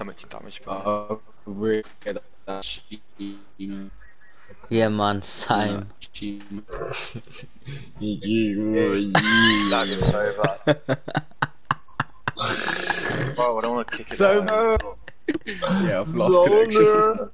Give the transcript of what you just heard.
how much damage. But Oh, really? Yeah, man, same. I don't want to kick it. So out. Uh, yeah, I've lost connection.